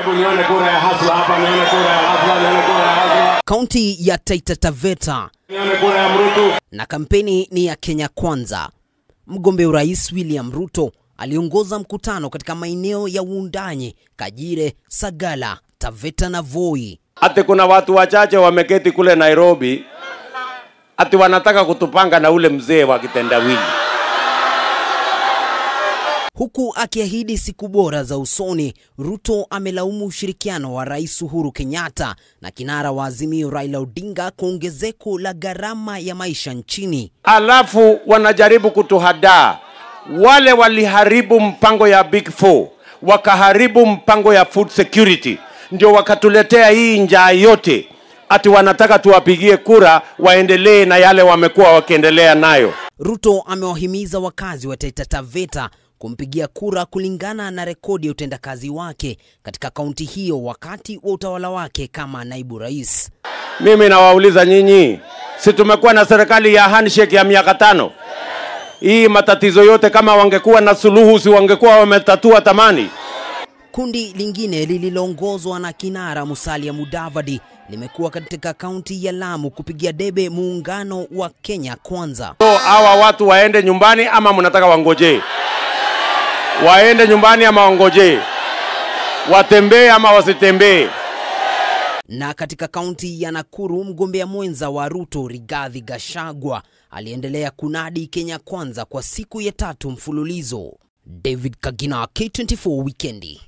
Hebu nione kura ya hasla hapa, nione kura ya hasla, nione kura ya hasla, Kaunti ya Taita Taveta nione kura ya Mrutu. na kampeni ni ya Kenya Kwanza. Mgombea urais William Ruto aliongoza mkutano katika maeneo ya Uundanyi, Kajire, Sagala, Taveta na Voi. Ati kuna watu wachache wameketi kule Nairobi, ati wanataka kutupanga na ule mzee wa kitendawili. Huku akiahidi siku bora za usoni, Ruto amelaumu ushirikiano wa Rais Uhuru Kenyatta na kinara wa Azimio Raila Odinga kwa ongezeko la gharama ya maisha nchini. Alafu wanajaribu kutuhadaa. Wale waliharibu mpango ya Big Four, wakaharibu mpango ya food security, ndio wakatuletea hii njaa yote, ati wanataka tuwapigie kura waendelee na yale wamekuwa wakiendelea nayo. Ruto amewahimiza wakazi wa Taita Taveta kumpigia kura kulingana na rekodi ya utendakazi wake katika kaunti hiyo wakati wa utawala wake kama naibu rais. Mimi nawauliza nyinyi, si tumekuwa na serikali ya handshake ya miaka tano? Hii matatizo yote kama wangekuwa na suluhu, si wangekuwa wametatua tamani? Kundi lingine lililoongozwa na kinara Musalia Mudavadi limekuwa katika kaunti ya Lamu kupigia debe muungano wa Kenya Kwanza. So hawa watu waende nyumbani ama mnataka wangojee? Waende nyumbani ama wangojee? Watembee ama wasitembee? Na katika kaunti ya Nakuru, mgombea mwenza wa Ruto Rigathi Gachagua aliendelea kunadi Kenya Kwanza kwa siku ya tatu mfululizo. David Kagina, K24 Wikendi.